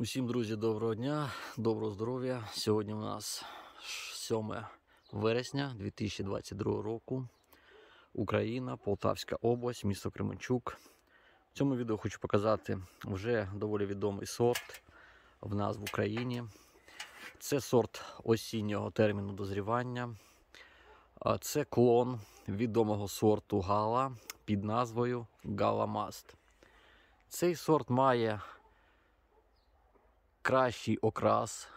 Усім, друзі, доброго дня, доброго здоров'я. Сьогодні у нас 7 вересня 2022 року. Україна, Полтавська область, місто Кременчук. В цьому відео хочу показати вже доволі відомий сорт в нас в Україні. Це сорт осіннього терміну дозрівання. Це клон відомого сорту Гала під назвою Галамаст. Цей сорт має кращий окрас,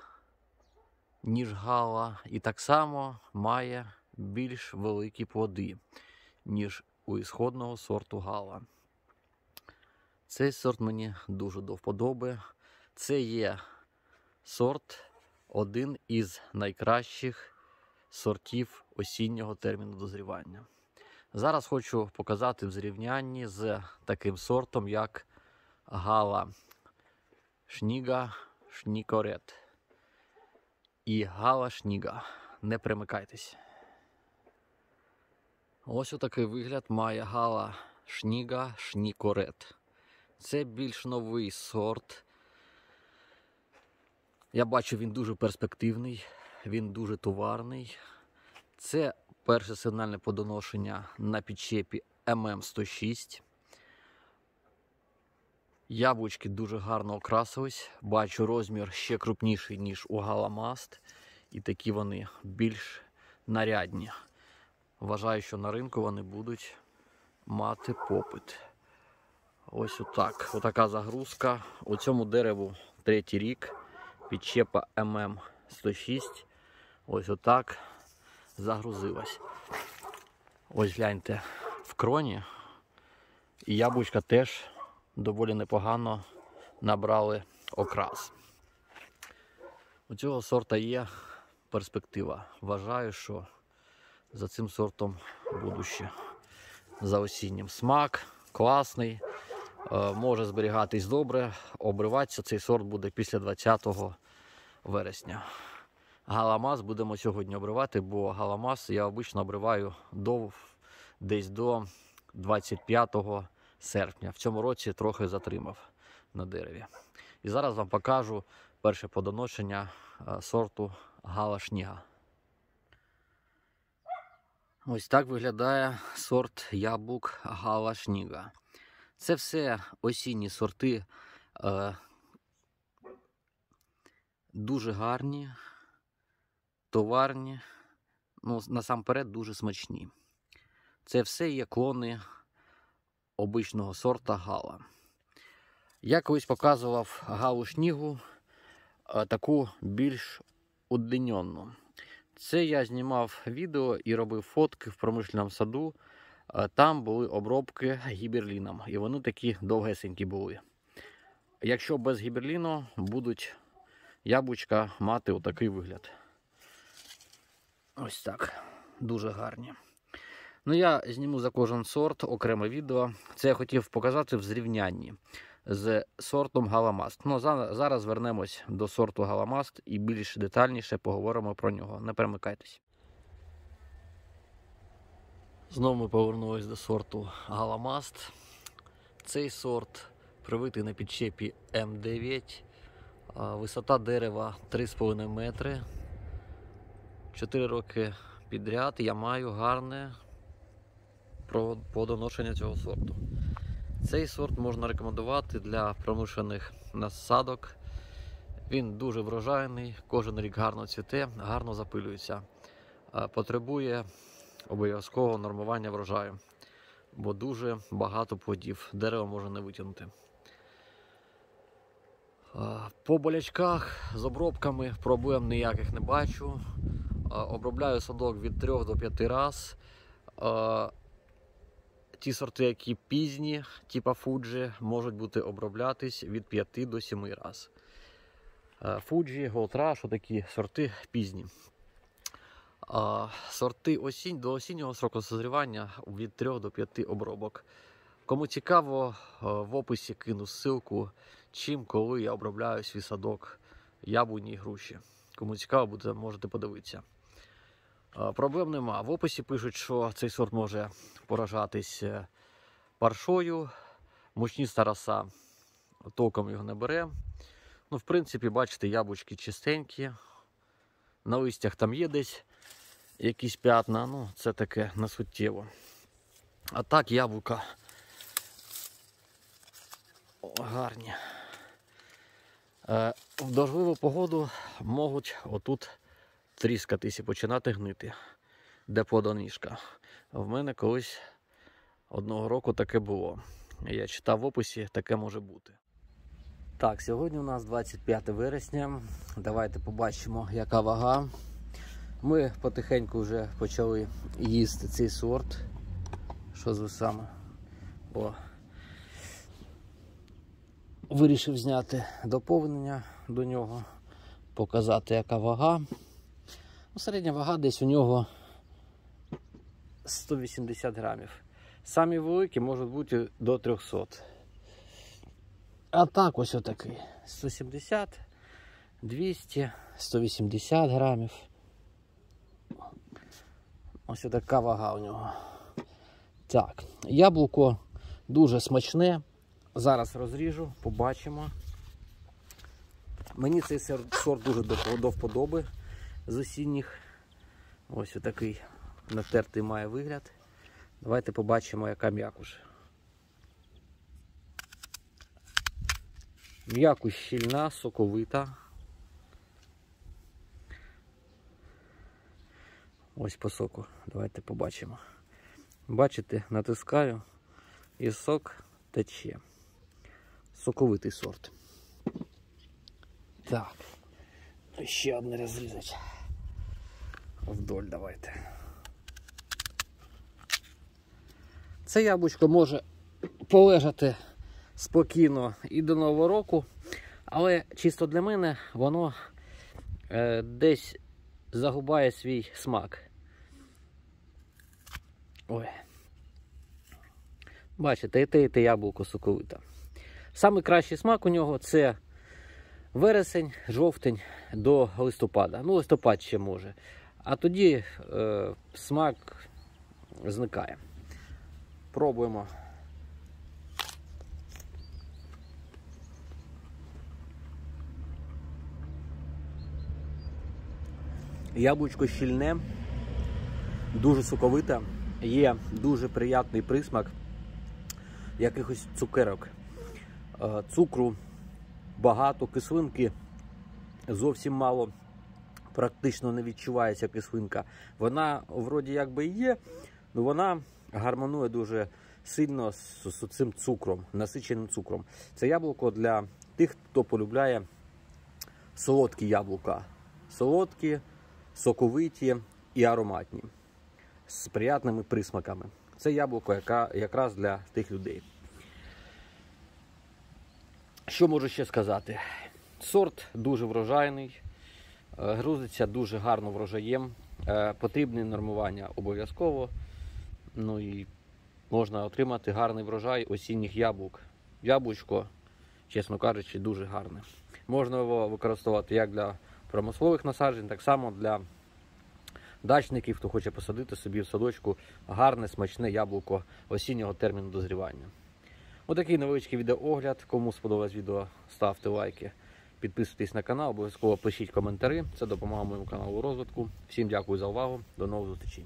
ніж гала, і так само має більш великі плоди, ніж у ісходного сорту гала. Цей сорт мені дуже до вподоби. Це є сорт один із найкращих сортів осіннього терміну дозрівання. Зараз хочу показати в зрівнянні з таким сортом, як гала шніга шнікорет і гала шніга. Не примикайтесь. Ось отакий вигляд має гала шніга шнікорет. Це більш новий сорт. Я бачу, він дуже перспективний, він дуже товарний. Це перше сигнальне подоношення на підчепі ММ106. Яблучки дуже гарно окрасились. Бачу розмір ще крупніший, ніж у Галамаст. І такі вони більш нарядні. Вважаю, що на ринку вони будуть мати попит. Ось отак. Отака загрузка. У цьому дереву третій рік. Підчепа ММ106. Ось отак загрузилась. Ось гляньте в кроні. І яблучка теж доволі непогано набрали окрас. У цього сорта є перспектива. Вважаю, що за цим сортом будуще. За осіннім смак, класний, е, може зберігатись добре. Обриватися цей сорт буде після 20 вересня. Галамас будемо сьогодні обривати, бо галамас я обично обриваю до, десь до 25 серпня. В цьому році трохи затримав на дереві. І зараз вам покажу перше подоношення е, сорту Гала Шніга. Ось так виглядає сорт яблук Гала Шніга. Це все осінні сорти е, дуже гарні, товарні, ну, насамперед дуже смачні. Це все є клони обичного сорта гала. Я колись показував галу шнігу е, таку більш удліненну. Це я знімав відео і робив фотки в промишленому саду. Е, Там були обробки гіберліном, і вони такі довгесенькі були. Якщо без гіберліну будуть яблучка мати отакий вигляд. Ось так. Дуже гарні. Ну, я зніму за кожен сорт окреме відео. Це я хотів показати в зрівнянні з сортом Галамаст. Ну, зараз вернемось до сорту Галамаст і більш детальніше поговоримо про нього. Не перемикайтесь. Знову ми повернулись до сорту Галамаст. Цей сорт привитий на підчепі М9. Висота дерева 3,5 метри. 4 роки підряд я маю гарне плодоношення цього сорту. Цей сорт можна рекомендувати для промишлених насадок. Він дуже врожайний, кожен рік гарно цвіте, гарно запилюється. Потребує обов'язкового нормування врожаю, бо дуже багато плодів дерево може не витягнути. По болячках з обробками проблем ніяких не бачу. Обробляю садок від 3 до 5 разів. Ті сорти, які пізні, типа Фуджі, можуть бути оброблятись від 5 до 7 разів. Фуджі, Голтраш, такі сорти пізні. Сорти осінь до осіннього сроку созрівання від 3 до 5 обробок. Кому цікаво, в описі кину ссылку, чим коли я обробляю свій садок яблуні і груші. Кому цікаво, буде, можете подивитися. Проблем нема. В описі пишуть, що цей сорт може поражатись е, паршою, мучніста роса толком його не бере. Ну, в принципі, бачите, яблучки чистенькі. На листях там є десь якісь п'ятна, ну це таке не суттєво. А так яблука гарні. Е, в дождливу погоду можуть отут тріскатись і починати гнити, де плодоніжка. В мене колись одного року таке було. Я читав в описі, таке може бути. Так, сьогодні у нас 25 вересня. Давайте побачимо, яка вага. Ми потихеньку вже почали їсти цей сорт. Що з вусами? О. Вирішив зняти доповнення до нього, показати, яка вага. Ну, середня вага десь у нього 180 грамів. Самі великі можуть бути до 300. А так ось отакий. 170, 200, 180 грамів. Ось така вага у нього. Так, яблуко дуже смачне. Зараз розріжу, побачимо. Мені цей сорт дуже до, до вподоби з осінніх. Ось отакий натертий має вигляд. Давайте побачимо, яка м'якуш. М'якуш щільна, соковита. Ось по соку. Давайте побачимо. Бачите, натискаю і сок тече. Соковитий сорт. Так. Ще одне розрізать. Вдоль давайте. Це яблучко може полежати спокійно і до Нового року, але чисто для мене воно е, десь загубає свій смак. Ой. Бачите, і те, і те яблуко соковите. Самий кращий смак у нього це вересень, жовтень до листопада. Ну, листопад ще може. А тоді е, смак зникає. Пробуємо. Яблучко щільне, дуже соковите, є дуже приятний присмак якихось цукерок. Е, Цукру багато, кислинки зовсім мало, практично не відчувається кислинка. Вона вроді якби є, але вона гармонує дуже сильно з, з цим цукром, насиченим цукром. Це яблуко для тих, хто полюбляє солодкі яблука. Солодкі, соковиті і ароматні, з приятними присмаками. Це яблуко яка, якраз для тих людей. Що можу ще сказати? Сорт дуже врожайний, е, грузиться дуже гарно врожаєм, е, потрібне нормування обов'язково. Ну і можна отримати гарний врожай осінніх яблук. Яблучко, чесно кажучи, дуже гарне. Можна його використовувати як для промислових насаджень, так само для дачників, хто хоче посадити собі в садочку гарне, смачне яблуко осіннього терміну дозрівання. Отакий невеличкий відеоогляд. Кому сподобалось відео, ставте лайки, підписуйтесь на канал, обов'язково пишіть коментарі. Це допомагає моєму каналу розвитку. Всім дякую за увагу. До нових зустрічей.